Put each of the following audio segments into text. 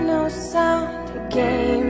no sound again.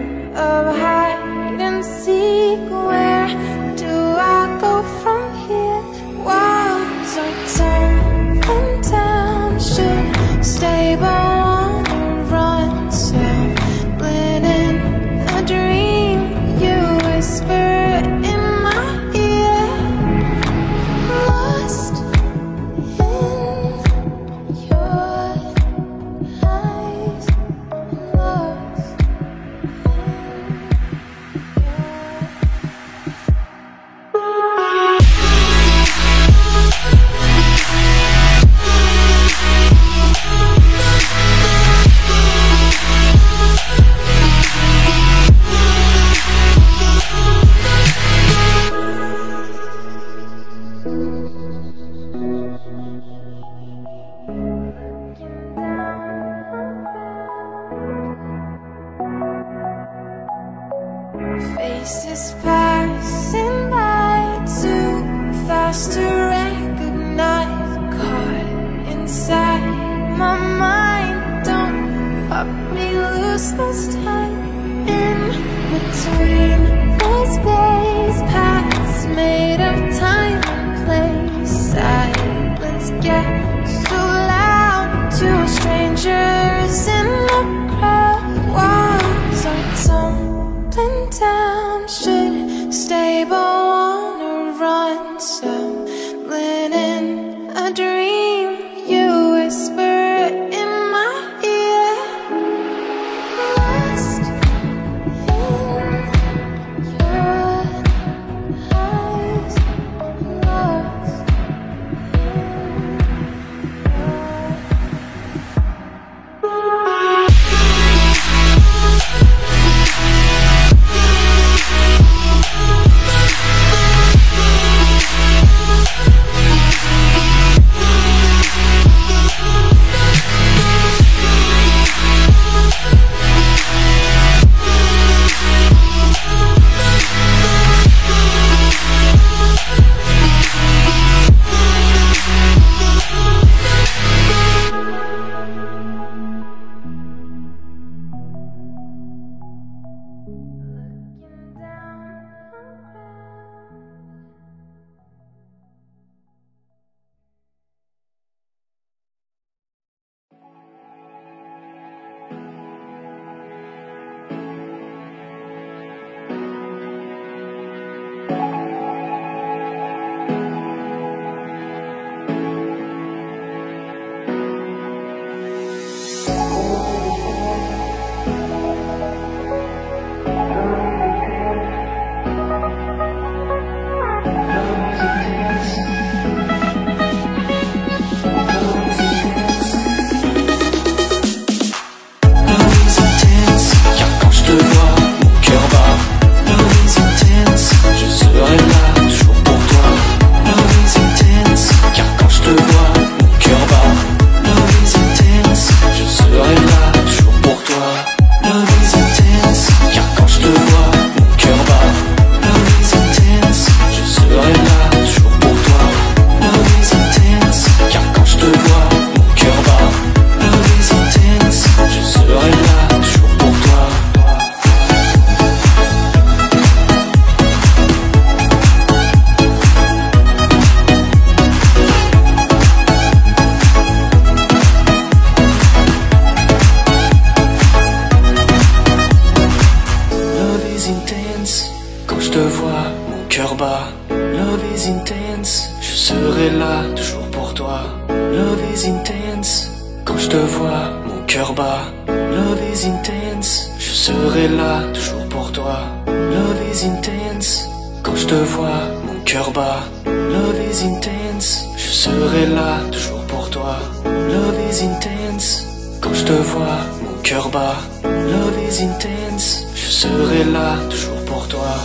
used to recognize Caught inside my mind. Don't cut me loose this time Love is intense, je serai là toujours pour toi. Love is intense, quand je te vois, mon cœur bat. Love is intense, je serai là toujours pour toi. Love is intense, quand je te vois, mon cœur bat. Love is intense, je serai là toujours pour toi. Love is intense, quand je te vois, mon cœur bat. Love is intense, je serai là toujours pour toi.